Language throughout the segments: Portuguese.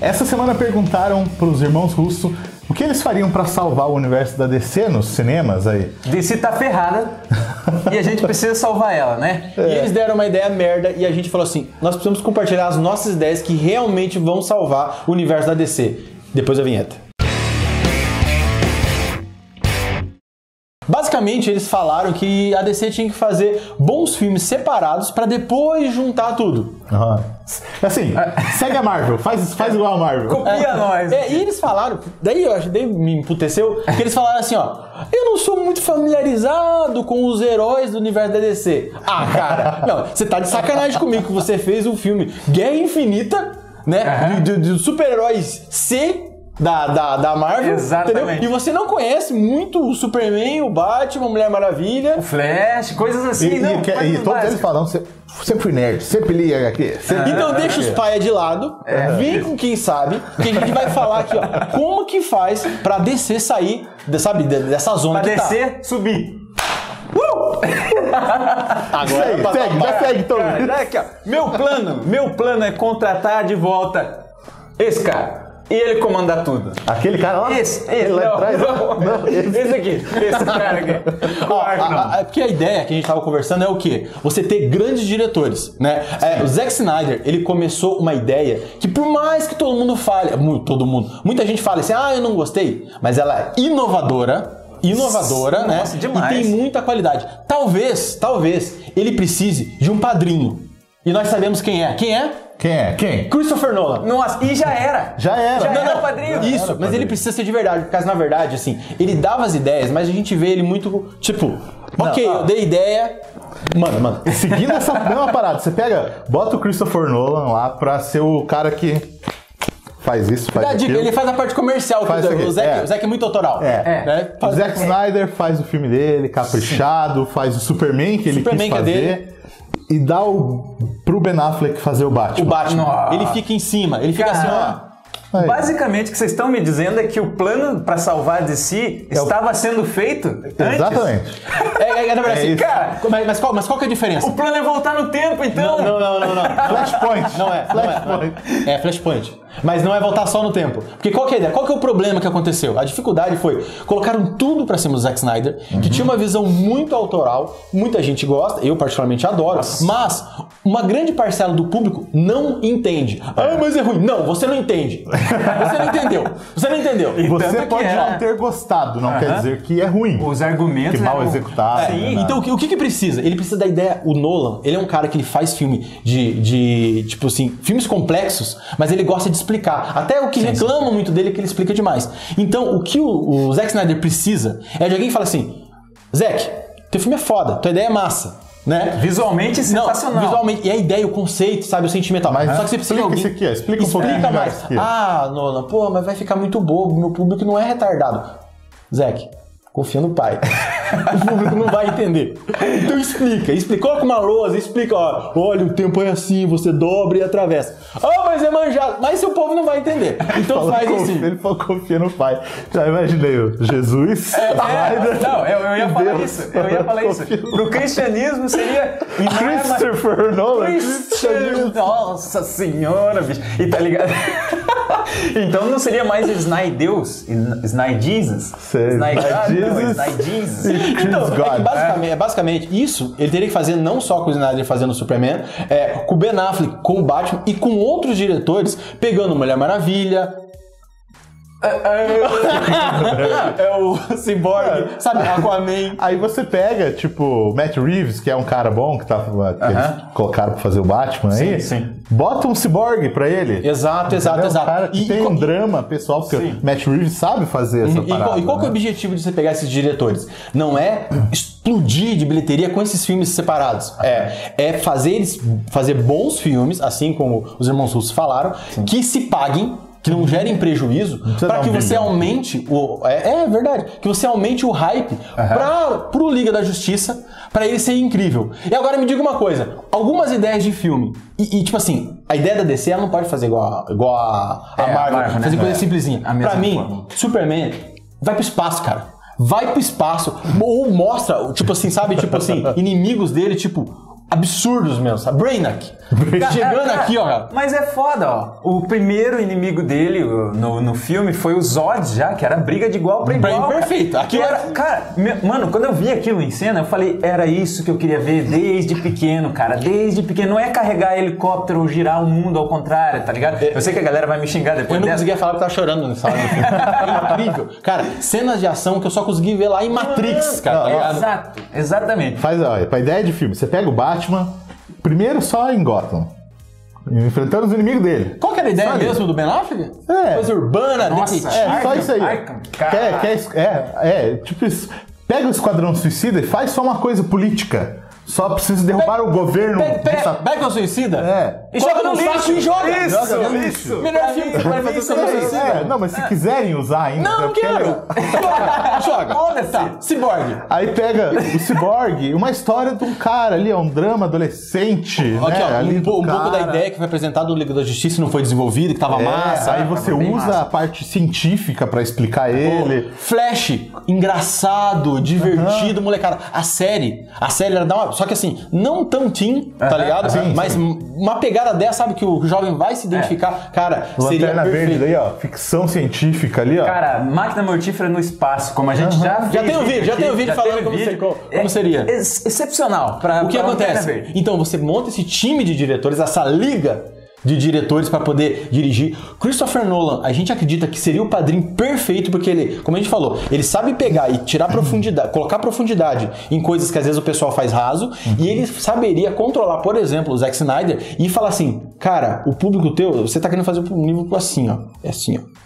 Essa semana perguntaram para os irmãos Russo o que eles fariam para salvar o universo da DC nos cinemas aí. DC tá ferrada e a gente precisa salvar ela, né? E eles deram uma ideia merda e a gente falou assim: nós precisamos compartilhar as nossas ideias que realmente vão salvar o universo da DC. Depois da vinheta. Basicamente, eles falaram que a DC tinha que fazer bons filmes separados para depois juntar tudo. Aham. Assim, segue a Marvel, faz, faz igual a Marvel. Copia nós. É, e eles falaram, daí eu acho, daí me emputeceu, que eles falaram assim, ó, eu não sou muito familiarizado com os heróis do universo da DC. Ah, cara, não, você tá de sacanagem comigo que você fez um filme Guerra Infinita, né, de, de- de super-heróis C da, da, da Marvel, Exatamente. entendeu? E você não conhece muito o Superman, o Batman, a Mulher Maravilha. Flash, coisas assim, E, não. e, que- e todos básicas. eles falam, "Se- sempre fui nerd, sempre li HQ. Sempre... Então deixa os paia de lado, vem com quem sabe, que a gente vai falar aqui, ó, como que faz pra DC sair, sabe, de- dessa zona Pra que tá. descer, subir. Agora Segue, é segue, já segue todo Cara, aqui, ó. Meu plano, meu plano é contratar de volta esse cara. E ele comandar tudo. Aquele cara lá? Esse, esse, ele lá não, atrás? não, Não, esse. esse aqui, esse cara aqui. A- a- porque a ideia que a gente tava conversando é o quê? Você ter grandes diretores, né? É, o Zack Snyder, ele começou uma ideia que por mais que todo mundo fale, todo mundo, muita gente fala assim, ah, eu não gostei, mas ela é inovadora, inovadora, Nossa, né? demais. E tem muita qualidade. Talvez, talvez, ele precise de um padrinho. E nós sabemos quem é. Quem é? Quem é? Quem? Christopher Nolan. Nossa, e já era. Já era. Já Não, era não, padrinho. já Isso, era, mas padrinho. ele precisa ser de verdade, porque na verdade, assim, ele dava as ideias, mas a gente vê ele muito, tipo, ok, Não, eu dei ideia, mano, mano. Seguindo essa mesma parada, você pega, bota o Christopher Nolan lá pra ser o cara que faz isso, faz Dá aquilo. ele faz a parte comercial, Faz o, o, Zack, é. o Zack é muito autoral. É. Né? O Faz- Zack Snyder faz o filme dele, caprichado, faz o Superman que ele Superman quis que é fazer e dá o, pro Ben Affleck fazer o Batman. O Batman, Nossa. ele fica em cima, ele fica assim, ó. Aí. Basicamente, o que vocês estão me dizendo é que o plano pra salvar a DC estava sendo feito antes. Exatamente. É, é, é, na verdade, É assim, isso. cara, mas, mas qual, mas qual que é a diferença? O plano é voltar no tempo, então. Não, não, não, não. não. Flashpoint. Não é, não é, não é. É Flashpoint. Mas não é voltar só no tempo. Porque qual que é a ideia? Qual que é o problema que aconteceu? A dificuldade foi, colocaram tudo pra cima do Zack Snyder, que tinha uma visão muito autoral, muita gente gosta, eu particularmente adoro, mas uma grande parcela do público não entende. Ah, mas é ruim. Não, você não entende. Você não entendeu. Você não entendeu. Você tanto que pode era- não ter gostado, não quer dizer que é ruim. Os argumentos Que mal executado. É, né, então o que, o que que precisa? Ele precisa da ideia. O Nolan, ele é um cara que ele faz filme de, de tipo assim, filmes complexos, mas ele gosta de explicar. Até o que reclamam muito dele é que ele explica demais. Então o que o, o Zack Snyder precisa é de alguém que fala assim: Zack, teu filme é foda, tua ideia é massa. Né? Visualmente sensacional. Não, visualmente, e a ideia, o conceito, sabe, o sentimental. Mas Só que você precisa explica alguém. isso aqui, ó, explica um mais. aqui. Ah, Nolan, pô, mas vai ficar muito bobo, meu público não é retardado. Zack, confia no pai. o público não vai entender. Então explica, explica. Coloca uma lousa, explica, ó, olha, o tempo é assim, você dobra e atravessa. Ah, mas é manjado. Mas seu povo não vai entender. Então Falou, faz assim. Ele falou confia no pai. Já imaginei Jesus. É, Snyder, não, eu, eu ia falar Deus. isso. Eu ia falar isso. Pro cristianismo seria. é Christopher Nolan. Christian- Nossa senhora, bicho. E tá ligado? então não seria mais Sny Deus? Sny Jesus? Sei, Sny Sny God? Não, Jesus. Sny Jesus. Então, é, basicamente, é basicamente isso, ele teria que fazer não só com o Snyder fazendo o Superman, é, com o Ben Affleck, com o Batman e com outros diretores, pegando Mulher Maravilha. É o Cyborg, sabe? Aquaman. Aí você pega, tipo, Matt Reeves, que é um cara bom, que, tá, que eles colocaram pra fazer o Batman aí. sim. Bota um ciborgue pra ele. Exato, exato, Entendeu? exato. Um cara que E- tem e- um drama pessoal, porque o Matt Reeves sabe fazer essa E, parada. qual, e qual que é o né? objetivo de você pegar esses diretores? Não é explodir de bilheteria com esses filmes separados. É, é fazer eles fazer bons filmes, assim como os irmãos russos falaram, que se paguem. Que não gerem prejuízo, para que um você bilhão. aumente o. É, é verdade. Que você aumente o hype para pro Liga da Justiça, para ele ser incrível. E agora me diga uma coisa: algumas ideias de filme. E, e, tipo assim, a ideia da DC ela não pode fazer igual a, igual a, a É, a Marvel, Marvel, né? fazer coisa É. simplesinha. A mesma Pra mim, forma. Superman vai pro espaço, cara. Vai pro espaço. Ou mostra, tipo assim, sabe? Tipo assim, inimigos dele, tipo, absurdos mesmo, sabe? Brainiac. Chegando Cara, aqui, ó. cara. Mas é foda, ó. O primeiro inimigo dele no, no filme foi o Zod já, que era briga de igual pra igual. cara. imperfeito. Aquilo Que era- Cara, me- mano, quando eu vi aquilo em cena, eu falei, era isso que eu queria ver desde pequeno, cara. Desde pequeno. Não é carregar helicóptero ou girar o mundo ao contrário, tá ligado? Eu sei que a galera vai me xingar depois Eu não dessa. conseguia falar porque tava chorando nessa hora do filme. É incrível. Cara, cenas de ação que eu só consegui ver lá em Matrix, cara, tá ligado? Exato, exatamente. Faz, olha, pra ideia de filme, você pega o Batman, primeiro só em Gotham, enfrentando os inimigos dele. Qual que era a ideia Sabe? mesmo do Ben Affleck? É. Coisa urbana, Nossa, detetive. É, só isso aí. Arkham, Quer, quer, é, é, tipo isso. Pega o Esquadrão Suicida e faz só uma coisa política. Só precisa derrubar o governo. Pega, pega, dessa- pega o suicida É. e joga no saco e joga. Isso, joga no isso. lixo. Melhor filme que vai fazer sobre É, suicida. é, não, mas se quiserem usar ainda. Não, é não é quero. legal. Joga. Foda-se. Tá, Cyborg. Aí pega o Cyborg, uma história de um cara ali, é um drama adolescente. Aqui, né, ó, ali um, um pouco da ideia que foi apresentada no Liga da Justiça e não foi desenvolvido, que tava É, massa. aí você usa massa. a parte científica pra explicar ele. Flash, engraçado, divertido, molecada. A série, a série era da uma. Só que assim, não tão teen, tá ligado? sim, Mas sim. uma pegada dessa, sabe, que o jovem vai se identificar. Cara, seria Lanterna. Verde daí, ó. Ficção científica ali, ó. Cara, máquina mortífera no espaço, como a gente já Já fez tem um vídeo, já tem um vídeo falando como vídeo. se- como- É seria. ex- excepcional. Pra, O que pra Lanterna acontece? Verde. Então, você monta esse time de diretores, essa liga de diretores para poder dirigir. Christopher Nolan, a gente acredita que seria o padrinho perfeito porque ele, como a gente falou, ele sabe pegar e tirar profundidade, colocar profundidade em coisas que às vezes o pessoal faz raso e ele saberia controlar, por exemplo, o Zack Snyder e falar assim, cara, o público teu, você tá querendo fazer um nível assim, ó, é assim, ó.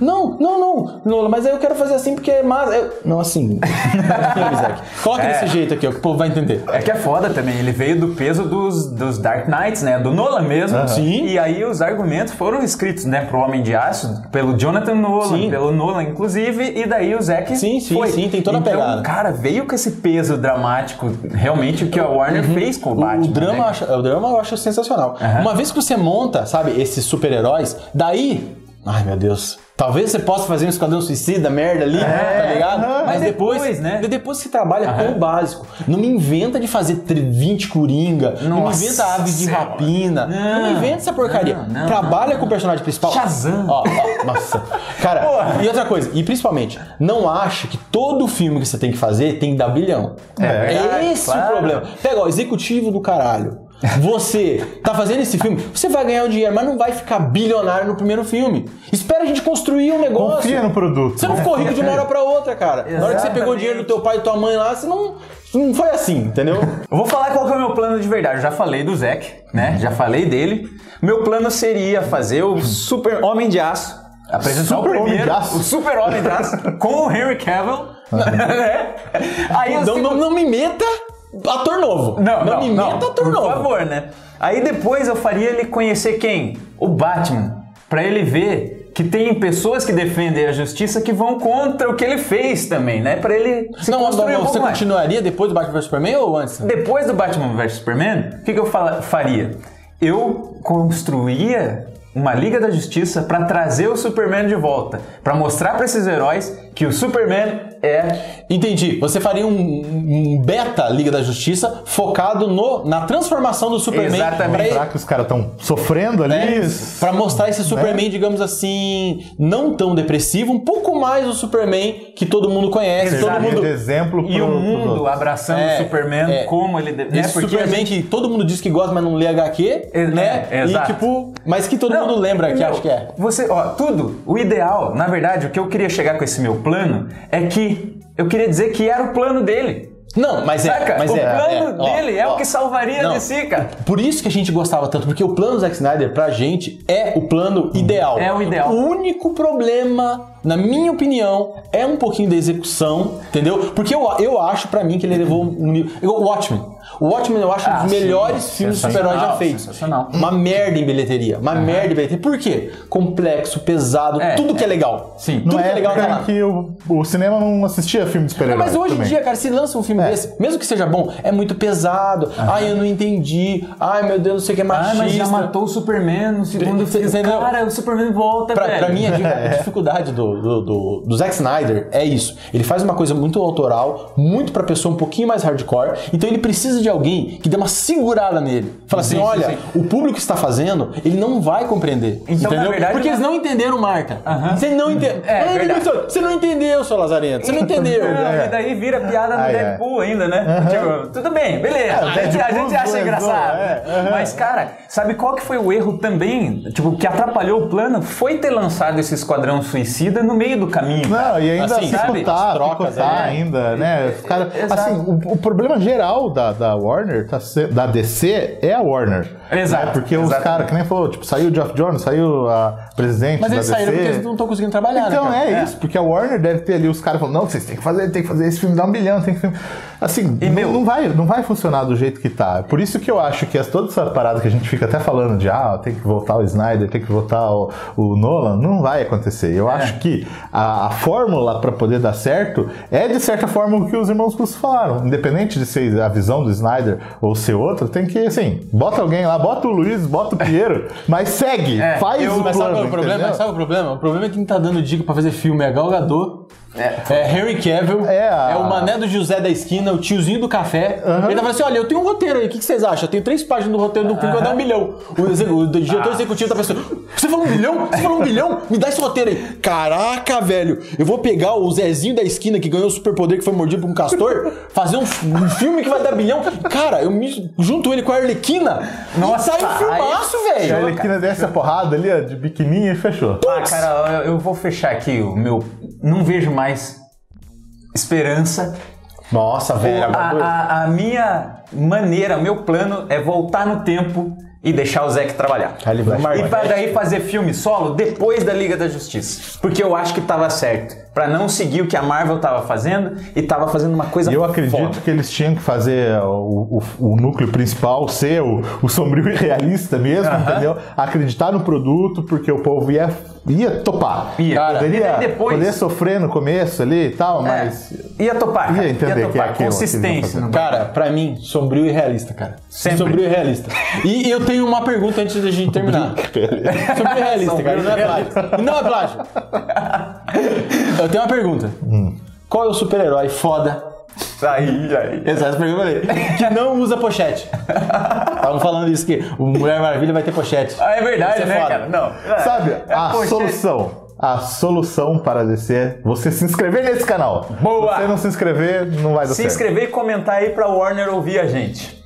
Não, não, não, Nolan, mas aí eu quero fazer assim porque é massa. Eu- Não, assim. Coloca É. desse jeito aqui, ó, que o povo vai entender. É que é foda também, ele veio do peso dos, dos Dark Knights, né? Do Nolan mesmo. Sim. E aí os argumentos foram escritos, né, pro Homem de Aço, pelo Jonathan Nolan, Sim. pelo Nolan, inclusive, e daí o Zack Sim, sim, foi. sim, tem toda a então, pegada. cara, veio com esse peso dramático, realmente o que a Warner fez com o Batman. Uhum. o, drama, né? eu acho, o drama eu acho sensacional. Uma vez que você monta, sabe, esses super-heróis, daí. Ai, meu Deus. Talvez você possa fazer um esquadrão suicida, merda ali, tá ligado? aham. Mas depois, depois, né? depois que trabalha com o básico. Não me inventa de fazer tre- 20 coringa, não me Nossa inventa aves de rapina, não, me Não, inventa essa porcaria. não, não, trabalha com o personagem principal. Shazam. Ó, ó, nossa. Cara, Porra. e outra coisa, e principalmente, não acha que todo filme que você tem que fazer tem que dar bilhão. É verdade, esse claro. o problema. Pega, ó, executivo do caralho. Você tá fazendo esse filme, você vai ganhar o dinheiro, mas não vai ficar bilionário no primeiro filme. Espera a gente construir um negócio. Confia no produto. Você não ficou rico de uma hora pra outra, cara. Na hora que você pegou o Exatamente. dinheiro do teu pai e tua mãe lá, você não. Não foi assim, entendeu? Eu vou falar qual que é o meu plano de verdade. Eu já falei do Zack, né? Já falei dele. Meu plano seria fazer o Super Homem de Aço. Apresentar Super o Homem primeiro, de Aço? o Super Homem de Aço, com o Henry Cavill. né? Aí eu Não, não, não me meta ator novo. Não, não, não, meta ator por novo. favor, né? Aí depois eu faria ele conhecer quem? O Batman. Pra ele ver que tem pessoas que defendem a justiça que vão contra o que ele fez também, né? Pra ele se Não, não, não, um você mais. continuaria depois do Batman vs Superman ou antes? Depois do Batman vs Superman, o que, que eu fala- faria? Eu construía uma Liga da Justiça pra trazer o Superman de volta, Pra mostrar pra esses heróis que o Superman é Entendi. Você faria um, um beta Liga da Justiça focado no, na transformação do Superman Exatamente. pra- que os caras estão sofrendo ali? né, Pra mostrar esse Superman, digamos assim, não tão depressivo, um pouco mais o Superman que todo mundo conhece, todo Exato. de mundo exemplo e pro- o pros mundo abraçando É, o Superman é. como ele deve, né? Esse Porque Superman gente- que todo mundo diz que gosta, mas não lê HQ, É, né? é, e exato. tipo, mas que todo Não, mundo lembra que meu, acha que é. Você, ó, tudo, o ideal, na verdade, o que eu queria chegar com esse meu plano é que eu queria dizer que era o plano dele. Não, mas é, Saca? mas o é, plano é, dele é ó. o que salvaria Não. a DC, cara. Por isso que a gente gostava tanto, porque o plano do Zack Snyder pra gente é o plano ideal. É o ideal. O único problema, na minha opinião, é um pouquinho da execução, entendeu? Porque eu, eu acho pra mim que ele levou um nível. igual O Watchmen. O Watchmen eu acho um Ah, dos sim. melhores filmes de super-heróis já feitos. sensacional. Uma merda em bilheteria. Uma merda em bilheteria. Por quê? Complexo, pesado, É, tudo que é é. legal. Sim. Tudo Não que é é legal tá lá. em que o, o cinema não assistia filme de super-herói. Mas hoje em também. dia, cara, se lança um filme É. desse, mesmo que seja bom, é muito pesado. Ai, eu não entendi. Ai, meu Deus, não sei o que é Ah, machista. mas já matou o Superman no segundo filme. Cara, o Superman volta, Pra, velho. pra mim, a, di- a dificuldade do, do, do, do, do Zack Snyder é isso. Ele faz uma coisa muito autoral, muito pra pessoa um pouquinho mais hardcore. Então ele precisa de alguém que dê uma segurada nele. Fala assim: Sim, sim, olha, sim. o público está fazendo, ele não vai compreender. Então, entendeu? verdade, Porque eles não entenderam marca. Você não entendeu. É, verdade. Você não entendeu, seu Lazarento. Você não entendeu. Não, e daí vira piada no ai. Deadpool ainda, né? Tipo, tudo bem, beleza. o a, gente, a gente acha zoou, engraçado. é, aham. Mas, cara, sabe qual que foi o erro também? Tipo, que atrapalhou o plano? Foi ter lançado esse Esquadrão Suicida no meio do caminho. Não, e ainda Assim, picotar, As trocas, picotar é. ainda, né? Os cara, Exato. assim, o, o problema geral da, da Warner, tá da DC, é a Warner. Exato, né? Porque os exatamente. caras, que nem falou, tipo, saiu o Geoff Jones, saiu a presidente Mas da eles DC. saíram porque eles não estão conseguindo trabalhar, Então né? cara? é, isso, porque a Warner deve ter ali os caras falando, não, vocês têm que fazer, tem que fazer esse filme dar um bilhão, tem que filme. Assim, E, não, meu- não vai, não vai funcionar do jeito que tá. Por isso que eu acho que as, toda essa parada que a gente fica até falando de ah, tem que voltar o Snyder, tem que voltar o, o Nolan, não vai acontecer. Eu acho que a, a fórmula pra poder dar certo é de certa forma o que os irmãos Russo falaram. Independente de ser a visão do Snyder ou ser outra, tem que, assim, bota alguém lá, bota o Luiz, bota o Pinheiro, mas segue, É, faz eu- o Mas sabe plano, é o problema? entendeu? Sabe o problema? O problema é que quem tá dando dica pra fazer filme é Gal Gadot, é, Harry Cavill, É é, a- o mané do José da esquina, o tiozinho do café. Ele tá falando assim: olha, eu tenho um roteiro aí, o que, que vocês acham? Eu tenho três páginas do roteiro do filme que vai dar um milhão. O, exe- o diretor executivo tá pensando: você falou um bilhão? Você falou um bilhão? Me dá esse roteiro aí. Caraca, velho, eu vou pegar o Zezinho da esquina que ganhou o superpoder que foi mordido por um castor, fazer um, um filme que vai dar bilhão. Cara, eu me junto ele com a Arlequina. Nossa, e sai um filmaço, velho. ele que desce a porrada ali, ó, de biquininho e fechou. Ah, cara, eu, eu vou fechar aqui o meu. Não vejo mais esperança. Nossa, velho. A, a- a minha maneira, meu plano é voltar no tempo e deixar o Zack trabalhar. Ele vai E pra daí fazer filme solo depois da Liga da Justiça. Porque eu acho que tava certo. Pra não seguir o que a Marvel tava fazendo e tava fazendo uma coisa E eu acredito foda. que eles tinham que fazer o, o- o núcleo principal ser o, o sombrio e realista mesmo, Aham. entendeu? Acreditar no produto, porque o povo ia, ia topar. Ia. Cara, Poderia e depois- poder sofrer no começo ali e tal, É, mas. ia topar. Ia entender ia que é topar. aquilo que vão Consistência. no Cara, pra mim, sombrio e realista, cara. Sempre. Sombrio e realista. E eu tenho uma pergunta antes da gente terminar. sombrio e realista, cara. Não é plágio. Não é plágio. Eu tenho uma pergunta. Qual é o super-herói foda? Aí, aí. Exato, essa pergunta falei. Que não usa pochete. Estavam falando isso, que o Mulher Maravilha vai ter pochete. Ah, é verdade, é né, foda. cara? Não. Sabe, É, a poxa, solução. A solução para DC é você se inscrever nesse canal. Boa! Se você não se inscrever, não vai dar Se certo. inscrever e comentar aí pra Warner ouvir a gente.